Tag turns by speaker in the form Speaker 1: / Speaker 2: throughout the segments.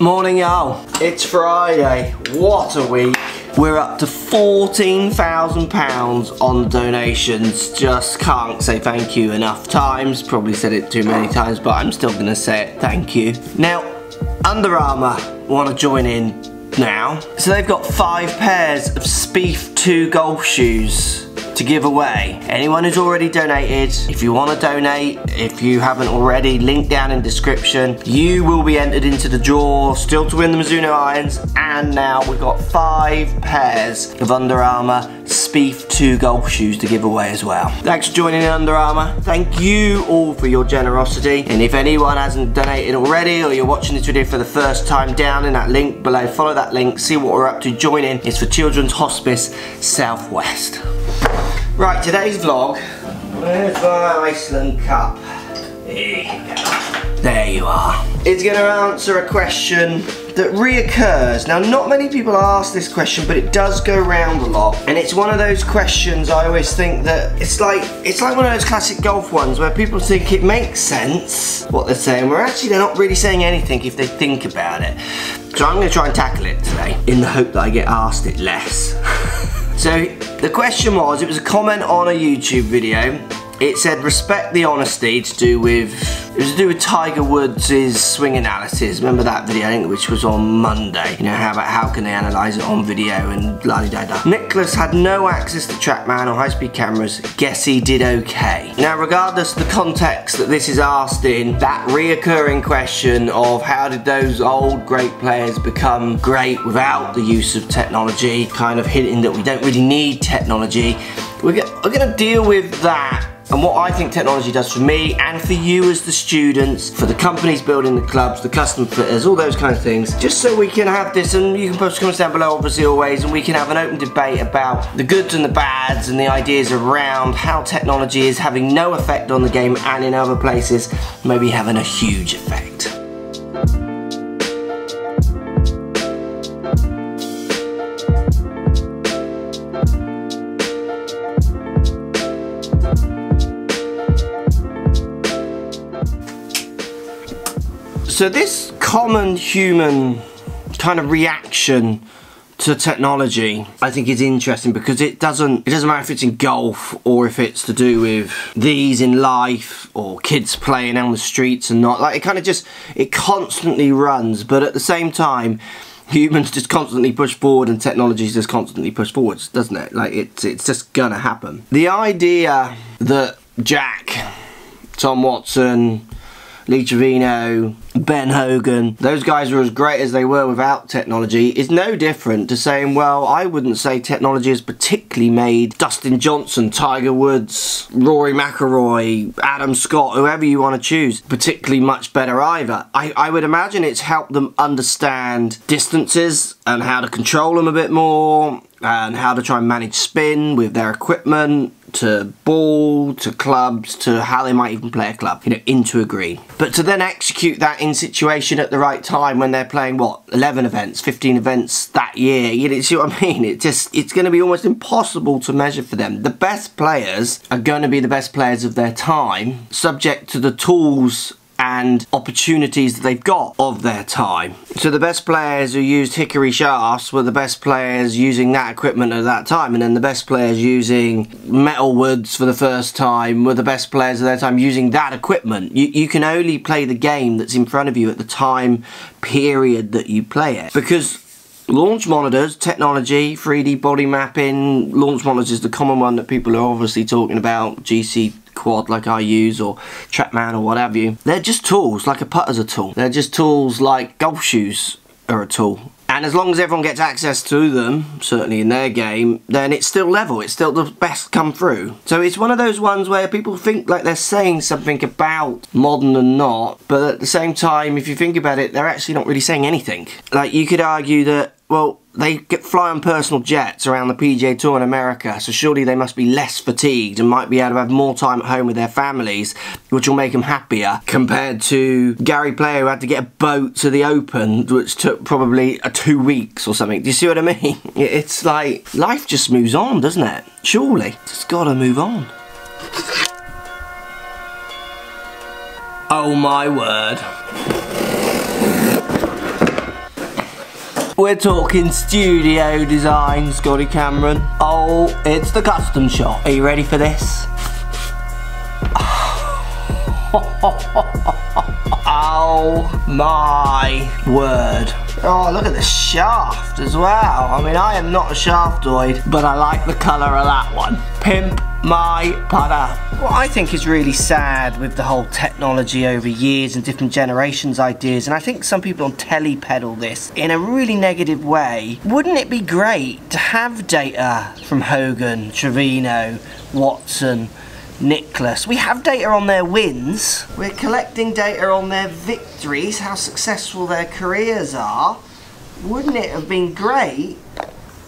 Speaker 1: Morning y'all. It's Friday. What a week. We're up to £14,000 on donations. Just can't say thank you enough times. Probably said it too many times, but I'm still gonna say it. Thank you. Now, Under Armour want to join in now. So they've got five pairs of Spieth 2 golf shoes to give away. Anyone who's already donated, if you want to donate, if you haven't already, link down in description. You will be entered into the draw, still to win the Mizuno irons, and now we've got five pairs of Under Armour Spieth 2 golf shoes to give away as well. Thanks for joining in Under Armour. Thank you all for your generosity. And if anyone hasn't donated already or you're watching this video for the first time, down in that link below, follow that link, see what we're up to, join in. It's for Children's Hospice Southwest. Right, today's vlog. Where's my Iceland cup? There you. There you are. It's going to answer a question that reoccurs. Now, not many people ask this question, but it does go around a lot. And it's one of those questions I always think that it's like it's like one of those classic golf ones where people think it makes sense what they're saying. Where actually they're not really saying anything if they think about it. So I'm going to try and tackle it today in the hope that I get asked it less. So the question was, it was a comment on a YouTube video. It said respect the honesty to do with it was to do with Tiger Woods' swing analysis. Remember that video, I think, which was on Monday. You know, how about how can they analyse it on video and la da da. Nicklaus had no access to TrackMan or high-speed cameras. Guess he did okay. Now, regardless of the context that this is asked in, that reoccurring question of how did those old great players become great without the use of technology, kind of hinting that we don't really need technology, we're, we're to deal with that and what I think technology does for me and for you as the students, for the companies building the clubs, the custom fitters, all those kind of things, just so we can have this, and you can post comments down below obviously always, and we can have an open debate about the goods and the bads and the ideas around how technology is having no effect on the game and in other places, maybe having a huge effect. So this common human kind of reaction to technology I think is interesting because it doesn't it doesn't matter if it's in golf or if it's to do with these in life or kids playing on the streets and not like it kind of just it constantly runs. But at the same time humans just constantly push forward and technology just constantly push forwards doesn't it? Like it's it's just gonna happen. The idea that Jack Tom Watson Lee Trevino, Ben Hogan, those guys were as great as they were without technology is no different to saying, well, I wouldn't say technology has particularly made Dustin Johnson, Tiger Woods, Rory McIlroy, Adam Scott, whoever you want to choose, particularly much better either. I, I would imagine it's helped them understand distances and how to control them a bit more and how to try and manage spin with their equipment to ball, to clubs, to how they might even play a club, you know, into a green. But to then execute that in situation at the right time when they're playing, what, 11 events, 15 events that year, you know, see what I mean? It just, it's going to be almost impossible to measure for them. The best players are going to be the best players of their time, subject to the tools and opportunities that they've got of their time. So the best players who used hickory shafts were the best players using that equipment at that time and then the best players using metal woods for the first time were the best players of their time using that equipment. You, you can only play the game that's in front of you at the time period that you play it because launch monitors, technology, 3D body mapping, launch monitors is the common one that people are obviously talking about, GC quad like I use or Trackman or what have you. They're just tools, like a putter's a tool. They're just tools like golf shoes are a tool. And as long as everyone gets access to them, certainly in their game, then it's still level. It's still the best come through. So it's one of those ones where people think like they're saying something about modern and not, but at the same time, if you think about it, they're actually not really saying anything. Like you could argue that, well, they get fly on personal jets around the PGA Tour in America, so surely they must be less fatigued and might be able to have more time at home with their families, which will make them happier, compared to Gary Player who had to get a boat to the Open, which took probably a two weeks or something. Do you see what I mean? It's like, life just moves on, doesn't it? Surely. it's gotta move on. Oh my word. We're talking studio design, Scotty Cameron. Oh, it's the custom shop. Are you ready for this? oh my word. Oh, look at the shaft as well. I mean, I am not a shaftoid, but I like the colour of that one. Pimp my putter. What I think is really sad with the whole technology over years and different generations ideas, and I think some people on telly peddle this in a really negative way, wouldn't it be great to have data from Hogan, Trevino, Watson, Nicklaus. We have data on their wins. We're collecting data on their victories, how successful their careers are. Wouldn't it have been great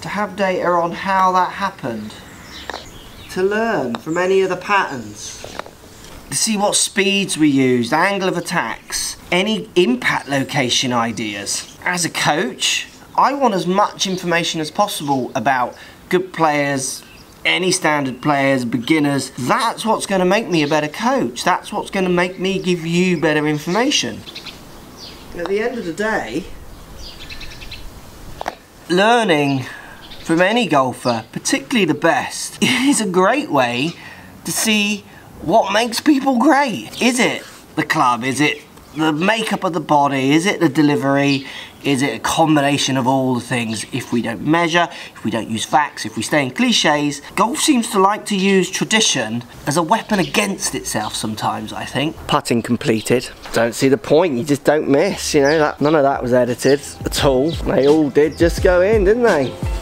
Speaker 1: to have data on how that happened? To learn from any of the patterns. To see what speeds we used, angle of attacks, any impact location ideas. As a coach, I want as much information as possible about good players, any standard players, beginners. That's what's going to make me a better coach. That's what's going to make me give you better information. At the end of the day, learning from any golfer, particularly the best, is a great way to see what makes people great. Is it the club? Is it the makeup of the body? Is it the delivery? Is it a combination of all the things? If we don't measure, if we don't use facts, if we stay in cliches, golf seems to like to use tradition as a weapon against itself sometimes, I think. Putting completed. Don't see the point, you just don't miss, you know, that, none of that was edited at all. They all did just go in, didn't they?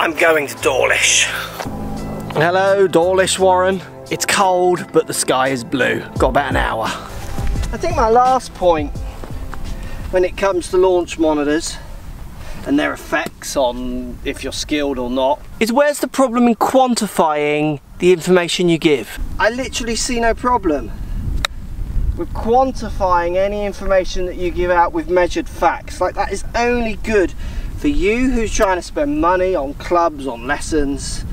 Speaker 1: I'm going to Dawlish. Hello, Dawlish Warren. It's cold, but the sky is blue. Got about an hour. I think my last point when it comes to launch monitors and their effects on if you're skilled or not is where's the problem in quantifying the information you give? I literally see no problem with quantifying any information that you give out with measured facts. Like that is only good for you who's trying to spend money on clubs, on lessons,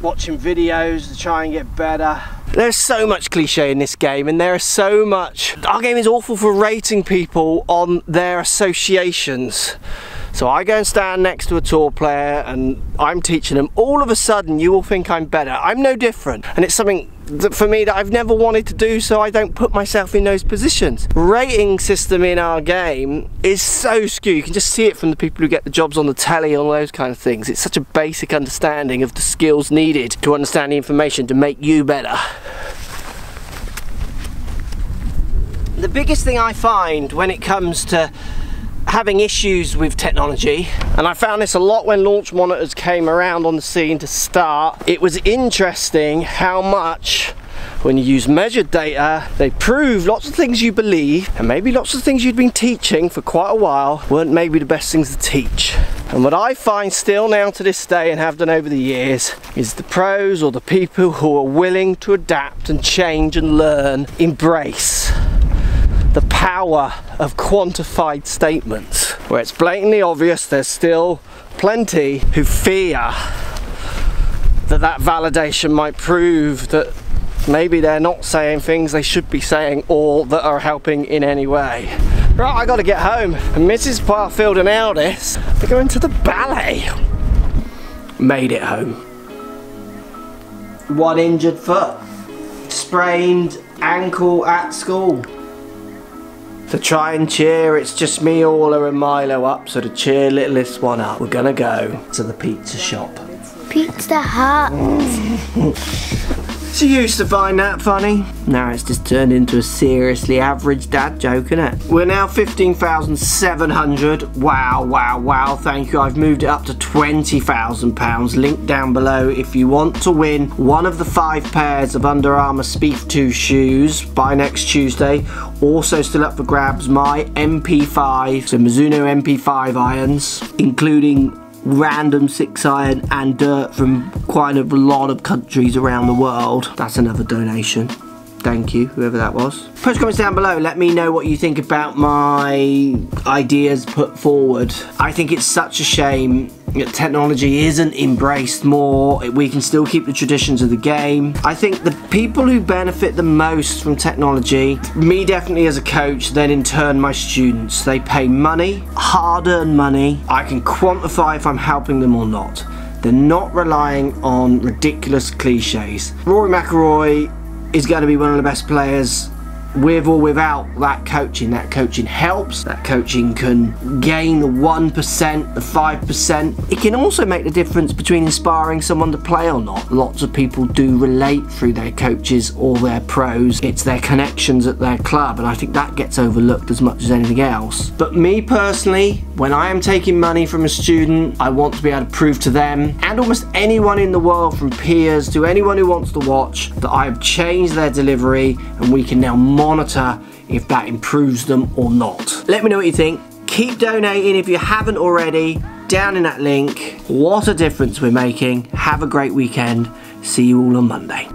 Speaker 1: watching videos to try and get better. There's so much cliche in this game and there is so much... Our game is awful for rating people on their associations. So I go and stand next to a tour player and I'm teaching them. All of a sudden you will think I'm better. I'm no different. And it's something that for me that I've never wanted to do so I don't put myself in those positions. Rating system in our game is so skewed. You can just see it from the people who get the jobs on the telly and all those kind of things. It's such a basic understanding of the skills needed to understand the information to make you better. The biggest thing I find when it comes to having issues with technology and I found this a lot when launch monitors came around on the scene to start. It was interesting how much when you use measured data, they prove lots of things you believe and maybe lots of things you'd been teaching for quite a while weren't maybe the best things to teach. And what I find still now to this day and have done over the years is the pros or the people who are willing to adapt and change and learn, embrace the power of quantified statements. Where it's blatantly obvious there's still plenty who fear that that validation might prove that maybe they're not saying things they should be saying or that are helping in any way. Right, I gotta get home. And Mrs. Barfield and Aldis are going to the ballet. Made it home. One injured foot. Sprained ankle at school to try and cheer. It's just me, Orla and Milo up, so to cheer littlest one up, we're gonna go to the pizza shop.
Speaker 2: Pizza Hut.
Speaker 1: She used to find that funny. Now it's just turned into a seriously average dad joke, isn't it? We're now 15,700. Wow, wow, wow. Thank you. I've moved it up to £20,000. Link down below if you want to win one of the five pairs of Under Armour Spieth 2 shoes by next Tuesday. Also still up for grabs my MP5, so Mizuno MP5 irons, including random six iron and dirt from quite a lot of countries around the world. That's another donation. Thank you, whoever that was. Post comments down below, let me know what you think about my ideas put forward. I think it's such a shame that technology isn't embraced more. We can still keep the traditions of the game. I think the people who benefit the most from technology, me definitely as a coach, then in turn my students. They pay money, hard-earned money. I can quantify if I'm helping them or not. They're not relying on ridiculous cliches. Rory McIlroy is going to be one of the best players with or without that coaching. That coaching helps. That coaching can gain the 1%, the 5%. It can also make the difference between inspiring someone to play or not. Lots of people do relate through their coaches or their pros. It's their connections at their club, and I think that gets overlooked as much as anything else. But me personally, when I am taking money from a student, I want to be able to prove to them and almost anyone in the world, from peers to anyone who wants to watch, that I have changed their delivery and we can now monitor if that improves them or not. Let me know what you think. Keep donating if you haven't already. Down in that link. What a difference we're making. Have a great weekend. See you all on Monday.